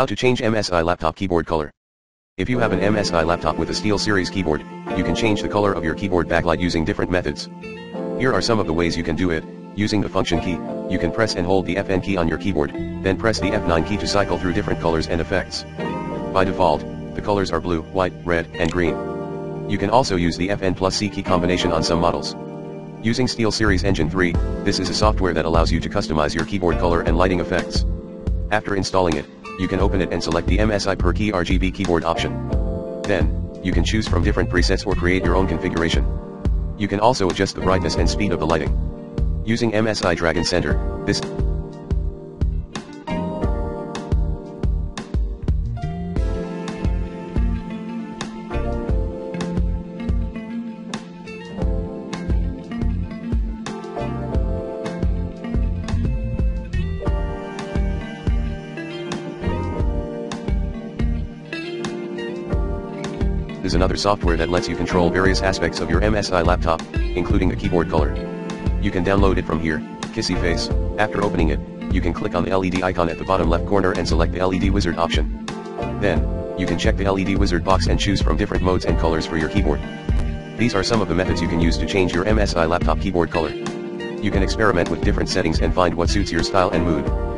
How to change MSI laptop keyboard color. If you have an MSI laptop with a SteelSeries keyboard, you can change the color of your keyboard backlight using different methods. Here are some of the ways you can do it. Using the function key, you can press and hold the Fn key on your keyboard, then press the F9 key to cycle through different colors and effects. By default, the colors are blue, white, red, and green. You can also use the Fn plus C key combination on some models. Using SteelSeries Engine 3, this is a software that allows you to customize your keyboard color and lighting effects. After installing it, you can open it and select the MSI per key RGB keyboard option. Then, you can choose from different presets or create your own configuration. You can also adjust the brightness and speed of the lighting. Using MSI Dragon Center, this is another software that lets you control various aspects of your MSI laptop, including the keyboard color. You can download it from here, Kissy Face, after opening it, you can click on the LED icon at the bottom left corner and select the LED wizard option. Then, you can check the LED wizard box and choose from different modes and colors for your keyboard. These are some of the methods you can use to change your MSI laptop keyboard color. You can experiment with different settings and find what suits your style and mood.